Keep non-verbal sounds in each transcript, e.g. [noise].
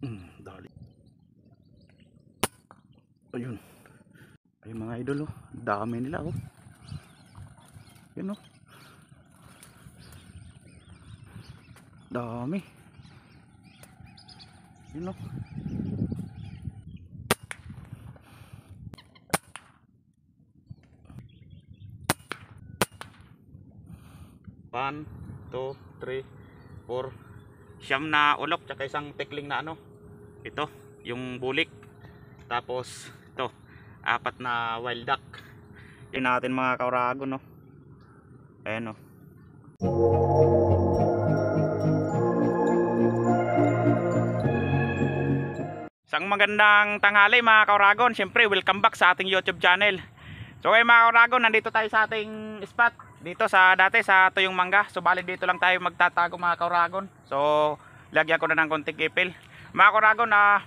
Mm, dali. Ayun. Ay mga idol oh. Dami nila oh. Yun oh. Dami. Yun oh. One, two, three, four. Siyam na ulok tsaka isang tekling na ano. Ito, yung bulik. Tapos ito, apat na wild duck. Yun natin mga kaurago no. Ayan oh. Isang magandang tanghali mga kauragon. Siyempre, welcome back sa ating YouTube channel. So ngayon mga kauragon, nandito tayo sa ating spot. Dito sa dati sa Tuyong Mangga. So bali dito lang tayo magtatago mga kauragon. So lagyan ko na ng konting ipil. Mga kauragon, na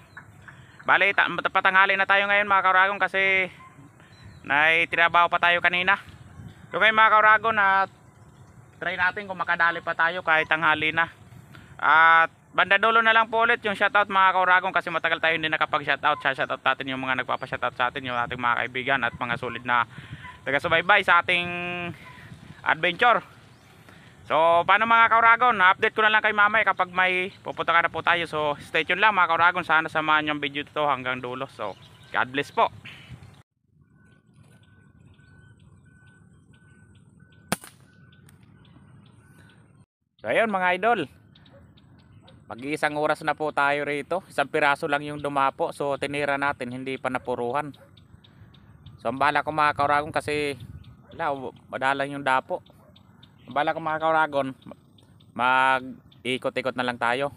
bali ta- patanghali na tayo ngayon mga kauragon kasi naitirabaho pa tayo kanina. So ngayon mga kauragon, na try natin kung makadali pa tayo kahit tanghali na. At banda dulo na lang po ulit yung shoutout mga kauragon kasi matagal tayo hindi nakapag-shoutout. Shoutout natin yung mga nagpapa-shoutout sa atin, yung ating mga kaibigan at mga solid na taga-subaybay sa ating adventure. So, paano mga kauragon? Na-update ko na lang kay mamay kapag may pupunta ka na po tayo. So, stay tuned lang mga kauragon. Sana samahan yung video ito hanggang dulo. So, God bless po. So, ayun mga idol. Pag-iisang oras na po tayo rito. Isang piraso lang yung dumapo. So tinira natin, hindi pa napuruhan. So ang bala ko mga kauragon kasi wala, madalang yung dapo. Bala ko mga kauragon, mag-ikot-ikot na lang tayo.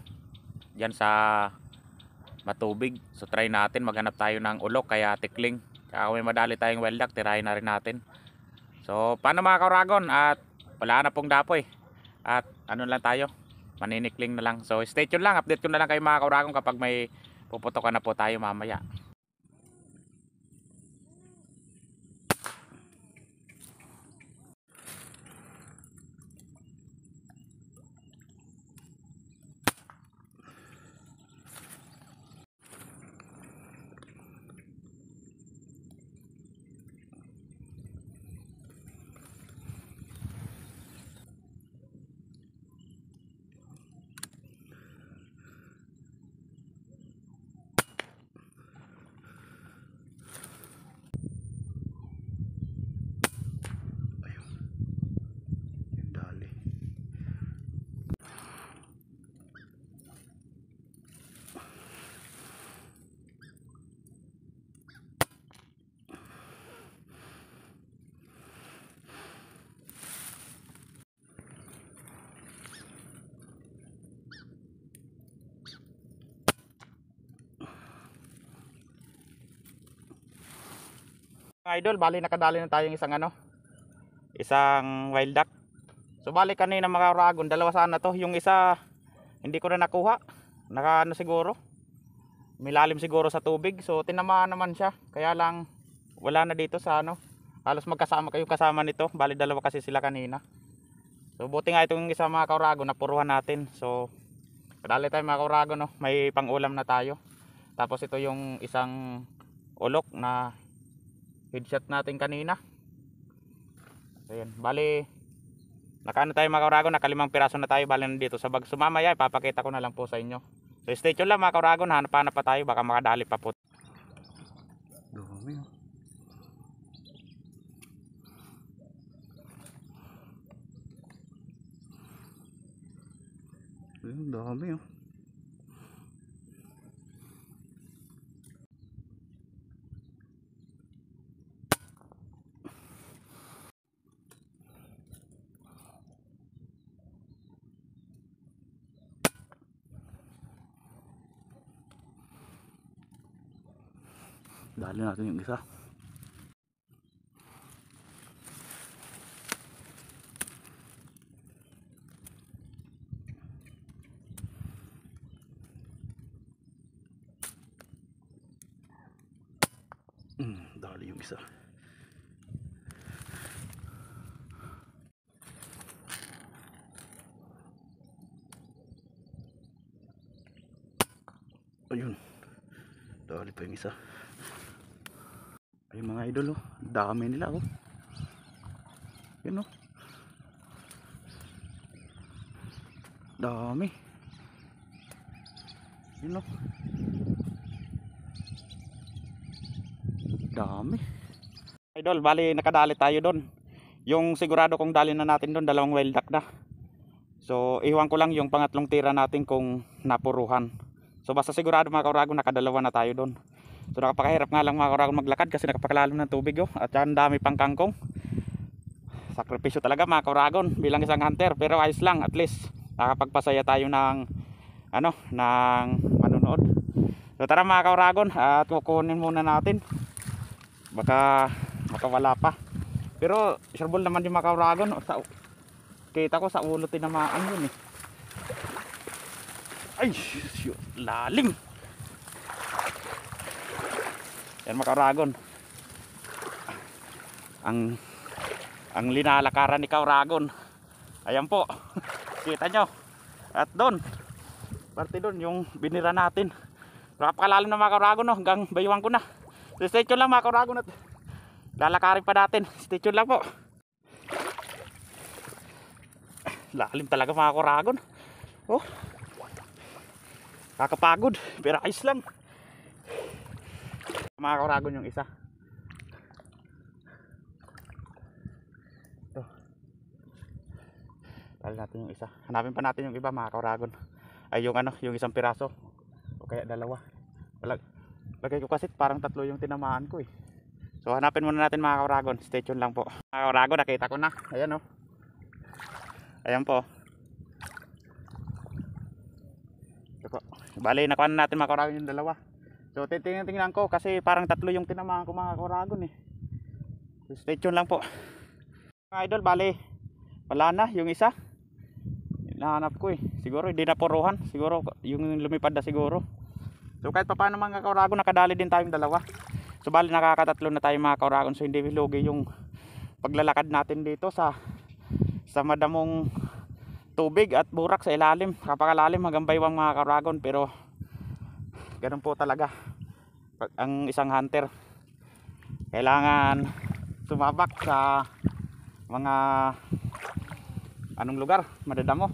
Diyan sa matubig. So try natin, maghanap tayo ng ulok kaya tikling. Kaya may madali tayong well duck, tirahin na rin natin. So paano mga kauragon? At wala na pong dapo eh. At ano lang tayo, maninikling na lang. So stay tuned lang, update ko na lang kayo mga kauragong kapag may puputokan na po tayo mamaya. Idol, bali nakadali na tayong isang ano, isang wild duck. So bali kanina mga ragon, dalawa sana to. Yung isa hindi ko na nakuha. Naka ano siguro. Milalim siguro sa tubig. So tinamaan naman siya. Kaya lang wala na dito sa ano. Halos magkasama kayo kasama nito. Bali dalawa kasi sila kanina. So buti nga itong isa mga kaurago napuruhan natin. So kadali tayo mga kaurago no. May pangulam na tayo. Tapos ito yung isang ulok na headshot natin kanina. Ayan, bali Nakaano tayo mga kauragon, nakalimang piraso na tayo bali nandito sa bag. Sumamaya, ipapakita ko na lang po sa inyo. So stay tuned lang mga kauragon, hanap-hanap pa tayo, baka makadali pa po. Dumi oh. Ayun, dami oh. Dali natin yung isa. Mm, dali yung isa. Ayun. Dali pa yung isa. Ayun mga idol oh. Dami nila oh. Yun oh. Dami. Yun oh. Dami. Idol, bali nakadali tayo doon. Yung sigurado kong dali na natin doon, dalawang wild duck na. So, iwan ko lang yung pangatlong tira natin kung napuruhan. So, basta sigurado mga kaurago, nakadalawa na tayo doon. So, nakapakahirap nga lang mga kaurago maglakad kasi nakapakalalim ng tubig oh. At yan, dami pang kangkong. Sakripisyo talaga mga kauragon bilang isang hunter. Pero ayos lang, at least nakapagpasaya tayo ng ano, ng manunood. So, tara mga kauragon, at kukunin muna natin. Baka makawala pa. Pero sureball naman yung mga kauragon. O, Sa, kita ko sa ulo tinamaan yun eh. Ay, lalim. Yan mga kauragon. Ang ang linalakaran ni Kauragon. Ayan po. [laughs] Kita nyo. At doon. Parte doon yung binira natin. Napakalalim na mga Kauragon no. Hanggang bayuan ko na. So, stay tuned lang mga Kauragon at lalakarin pa natin. Stay tuned lang po. Lalim talaga mga Kauragon. Oh. Kakapagod. Pero ayos lang. Mga Kauragon yung isa. Tali natin yung isa. Hanapin pa natin yung iba mga kauragon. Ay yung ano, yung isang piraso. O kaya dalawa. Walag, lagay ko kasi parang tatlo yung tinamaan ko eh. So hanapin muna natin mga kauragon. Stay tuned lang po. Mga kauragon, nakita ko na. Ayan o. Oh. Ayan po. Ito po. Bali, nakuha na natin mga kauragon yung dalawa. So titingnan-tingnan ko kasi parang tatlo yung tinamaan ko mga kauragon eh. So, stay tuned lang po. Mga idol, bali. Wala na yung isa. Hinahanap ko eh. Siguro hindi na puruhan. Siguro yung lumipad na siguro. So kahit pa paano mga kauragon nakadali din tayong dalawa. So bali nakakatatlo na tayo mga kauragon so hindi lugi yung paglalakad natin dito sa sa madamong tubig at burak sa ilalim. Kapakalalim hanggang baywang mga kauragon pero ganun po talaga. Pag ang isang hunter kailangan sumabak sa mga anong lugar madadamo.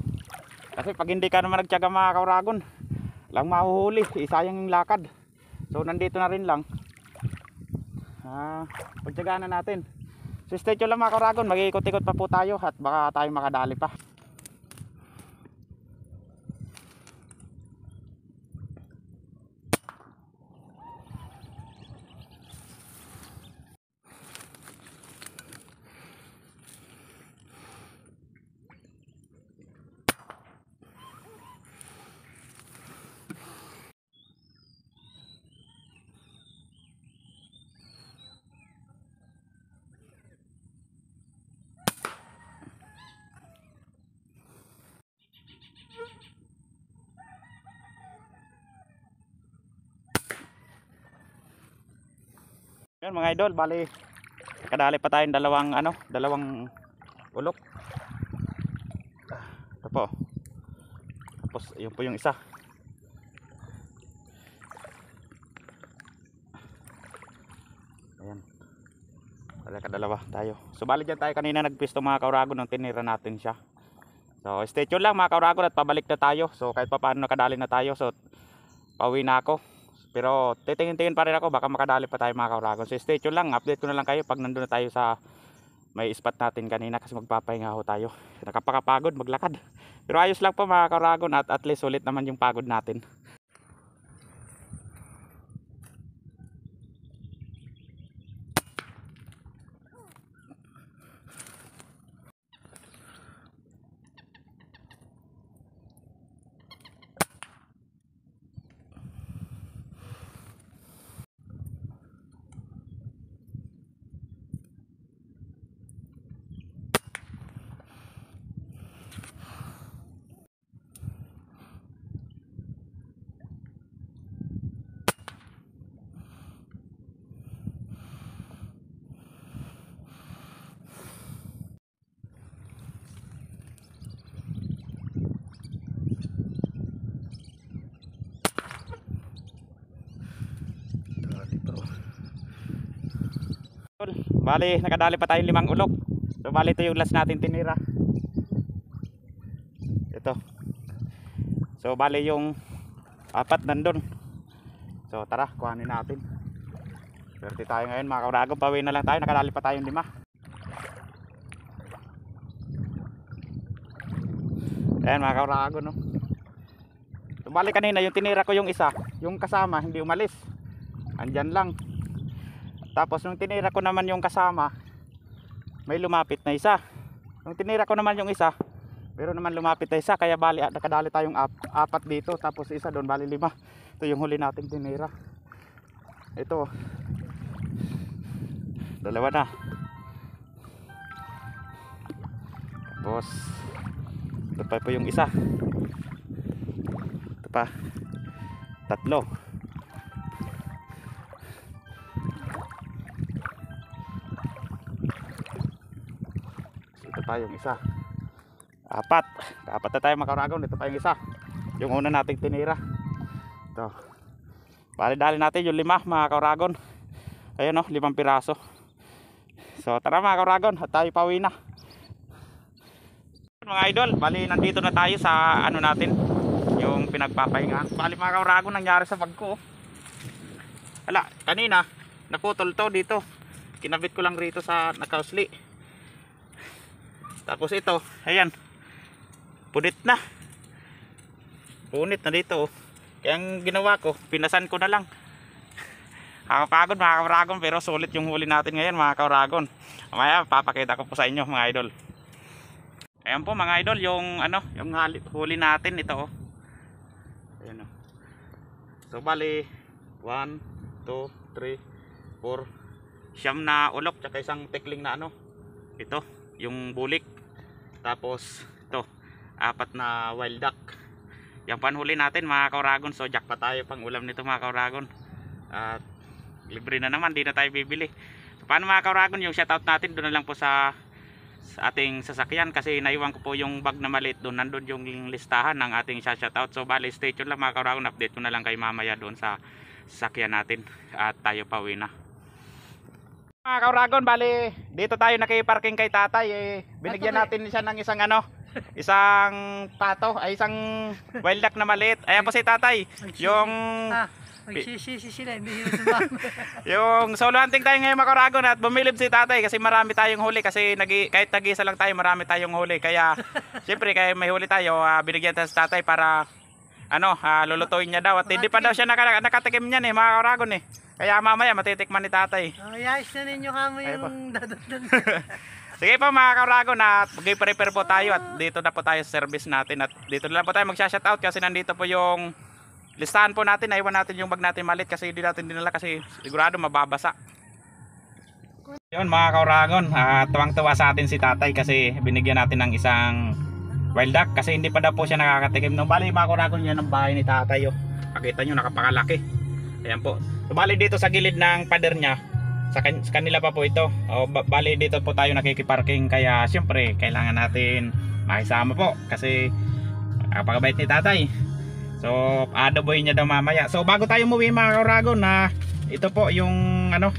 Kasi pag hindi ka naman nagtyaga mga kauragon lang mahuhuli isayang yung lakad. So nandito na rin lang. Ah, pagtyagaan na natin. So stay lang mga kauragon. Mag-iikot-ikot pa po tayo at baka tayo makadali pa Yun mga idol, bali kadali pa tayong dalawang ano, dalawang ulok. Ito po. Tapos yun po yung isa. Ayan. Bali kadalawa tayo. So bali dyan tayo kanina nagpisto mga kauragon nung tinira natin siya. So stay tuned lang mga kauragon at pabalik na tayo. So kahit pa paano nakadali na tayo. So pauwi na ako. Pero titingin-tingin pa rin ako baka makadali pa tayo mga kauragon. So stay tuned lang, update ko na lang kayo pag nandun na tayo sa may spot natin kanina kasi magpapahinga ho tayo. Nakapakapagod maglakad. Pero ayos lang po mga kauragon at at least ulit naman yung pagod natin. Bali, nakadali pa tayong limang ulok. So, bali ito yung last natin tinira. Ito. So, bali yung apat nandun. So, tara, kuhanin natin. Swerte tayo ngayon mga kaurago. Pawin na lang tayo. Nakadali pa tayong lima. Ayan mga kaurago, no. So, bali kanina, yung tinira ko yung isa, yung kasama, hindi umalis. Andyan lang. Tapos, nung tinira ko naman yung kasama, may lumapit na isa. Nung tinira ko naman yung isa, pero naman lumapit na isa, kaya bali, nakadali tayong ap apat dito, tapos isa doon, bali lima. Ito yung huli nating tinira. Ito. Dalawa na. Tapos, ito pa po yung isa. Ito pa. Tatlo. Yung isa. Apat. Apat na tayo makaragon. Ito pa yung isa. Yung una nating tinira. Ito. Bali-dali natin yung lima mga kauragon. Ayun o, limang piraso. So tara mga kauragon, at tayo pauwi na. Mga idol, bali nandito na tayo sa ano natin, yung pinagpapahinga. Bali mga kauragon, nangyari sa bag ko. oh. Hala, kanina, naputol to dito. Kinabit ko lang rito sa nakausli. Tapos ito, ayan. Punit na. Punit na dito. oh. Kaya ang ginawa ko, pinasan ko na lang. [laughs] Nakakapagod mga kauragon pero sulit yung huli natin ngayon mga kauragon. Mamaya papakita ko po sa inyo mga idol. Ayan po mga idol yung ano, yung huli natin ito oh. Ayan oh. So bali 1 2 3 4 siyam na ulok tsaka isang tekling na ano. Ito, yung bulik. Tapos ito, apat na wild duck. Yung panhuli natin mga kauragon. So jack pa tayo pang ulam nito mga kauragon. At libre na naman, di na tayo bibili. So, paano mga kauragon, yung shoutout natin doon na lang po sa, sa ating sasakyan kasi naiwan ko po yung bag na maliit doon. Nandun yung listahan ng ating shoutout. So bali, stay tuned lang mga kauragon. Update ko na lang kay mamaya doon sa sasakyan natin at tayo pauwi na. Mga kauragon, bali, dito tayo nakiparking kay tatay. Eh, binigyan natin siya ng isang ano, isang pato, ay isang wild duck na maliit. Ayan po si tatay. Yung Ah, magsisisi sila, hindi. [laughs] Yung solo hunting tayo ngayon makaragon at bumilib si tatay kasi marami tayong huli kasi nagi, kahit tag-isa lang tayo marami tayong huli kaya [laughs] siyempre kaya may huli tayo ah, binigyan tayo sa tatay para ano ah, lulutuin niya daw at hindi pa daw siya naka, nakatikim niyan eh mga karagon eh. Kaya mamaya matitikman ni tatay. Oh, yais na ninyo kamo yung [laughs] dadagdag. [laughs] sige po mga karagon at mag-prepare po tayo at dito na po tayo sa service natin at dito na lang po tayo mag-shoutout kasi nandito po yung listahan po natin. Naiwan natin yung bag natin malit kasi hindi natin dinala kasi sigurado mababasa. Yun mga kauragon, uh, tuwang-tuwa sa atin si tatay kasi binigyan natin ng isang wild duck kasi hindi pa daw po siya nakakatikim. No, bali mga kauragon yan ang bahay ni tatay. Oh. Pakita nyo, nakapakalaki. Ayan po. So, bali dito sa gilid ng pader niya, sa, kan- sa kanila pa po ito. O, ba- bali dito po tayo nakikiparking kaya siyempre kailangan natin makisama po kasi napakabait ni tatay. So, adoboy niya daw mamaya. So, bago tayo umuwi mga kauragon na ito po yung ano,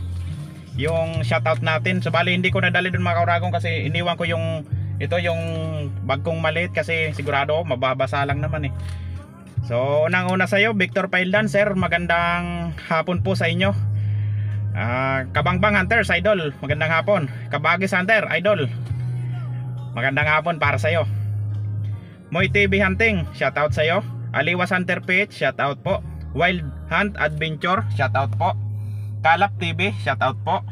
yung shoutout natin. So bali hindi ko nadali doon mga kauragong kasi iniwan ko yung ito yung bag kong maliit kasi sigurado mababasa lang naman eh. So unang una sa iyo Victor Paildan sir, magandang hapon po sa inyo. Ah, Kabangbang Hunters idol, magandang hapon. Kabagis Hunter idol. Magandang hapon para sa iyo. Moy TV Hunting, shoutout sa iyo. Aliwas Hunter Page, shoutout po. Wild Hunt Adventure, shoutout po. Kalap TV, shoutout po.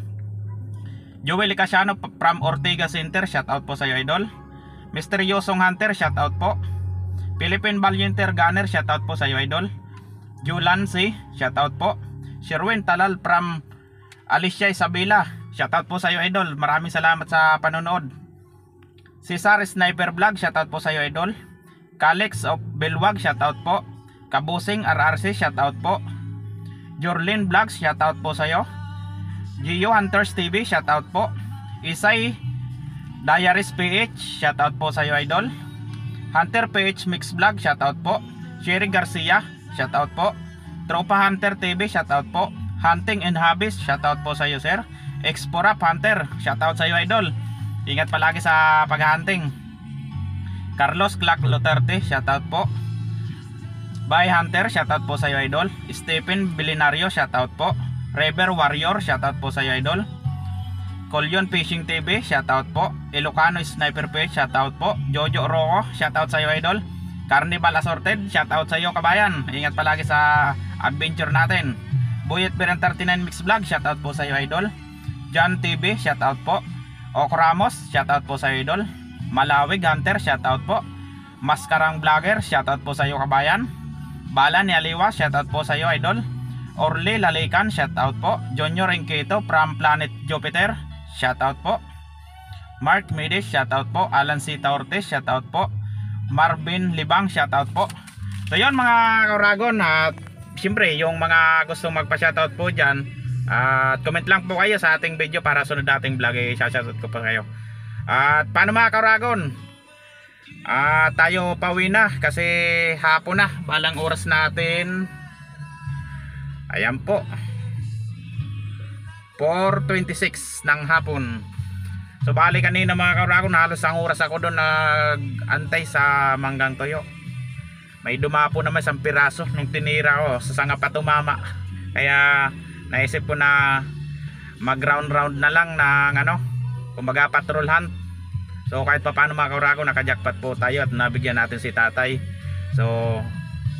Joel Casiano from Ortega Center, shoutout po sa iyo idol. Misteryosong Hunter, shoutout po. Philippine Volunteer Gunner, shoutout po sa iyo idol. Julansi, shoutout po. Sherwin Talal from Alicia Isabela, shoutout po sa iyo idol. Maraming salamat sa panonood. Cesar Sniper Vlog, shoutout po sa iyo idol. Calix of Belwag, shoutout po. Kabusing RRC, shoutout po. Jorlin Vlogs, shoutout po sa'yo. Gio Hunters TV, shoutout po. Isay Diaries PH, shoutout po sa'yo idol. Hunter PH Mix Vlog, shoutout po. Sherry Garcia, shoutout po. Tropa Hunter TV, shoutout po. Hunting and Hobbies, shoutout po sa'yo sir. Exporap Hunter, shoutout sa iyo idol. Ingat palagi sa paghahunting. Carlos Clark Luterte, shoutout po. By Hunter, shoutout po sa iyo idol. Stephen Bilinario, shoutout po. Rever Warrior, shoutout po sa iyo idol. Colyon Fishing TV, shoutout po. Ilocano Sniper Page, shoutout po. Jojo Roco, shoutout sa iyo idol. Carnival Assorted, shoutout sa iyo kabayan. Ingat palagi sa adventure natin. Buyet Beran 39 Mix Vlog, shoutout po sa iyo idol. John TV, shoutout po. Ok Ramos, shoutout po sa iyo idol. Malawig Hunter, shoutout po. Maskarang Vlogger, shoutout po sa iyo kabayan. Bala ni Aliwa, shoutout po sa iyo idol. Orly Lalikan, shoutout po. Junior Inquito from Planet Jupiter, shoutout po. Mark Mides, shoutout po. Alan C. Taortes, shoutout po. Marvin Libang, shoutout po. So yun mga kauragon at siyempre yung mga gustong magpa-shoutout po dyan at comment lang po kayo sa ating video para sunod nating vlog eh, shoutout ko po kayo. At paano mga kauragon? Ah, tayo pauwi na kasi hapon na. Balang oras natin. Ayan po. 4.26 ng hapon. So bali kanina mga kauragon halos ang oras ako doon nag-antay sa Manggang Toyo. May dumapo naman isang piraso nung tinira ko sa sanga pa tumama. Kaya naisip ko na mag round round na lang ng ano, kumbaga patrol hunt. So kahit pa paano mga kauragon nakajakpat po tayo at nabigyan natin si tatay. So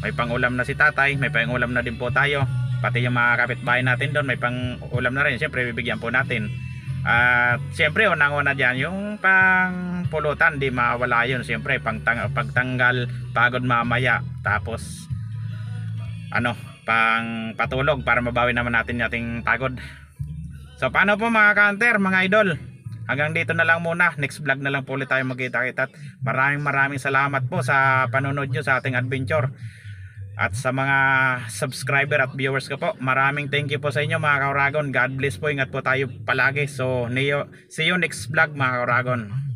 may pangulam na si tatay, may pangulam na din po tayo. Pati yung mga kapitbahay natin doon may pangulam na rin. Siyempre bibigyan po natin. At siyempre unang-una diyan yung pang pulutan di mawala yun. Siyempre pang pagtanggal pagod mamaya. Tapos ano, pang patulog para mabawi naman natin ating pagod. So paano po mga counter, mga idol? Hanggang dito na lang muna. Next vlog na lang po ulit tayo magkita-kita. At Maraming maraming salamat po sa panonood nyo sa ating adventure. At sa mga subscriber at viewers ko po, maraming thank you po sa inyo mga kauragon. God bless po. Ingat po tayo palagi. So, see you next vlog mga kauragon.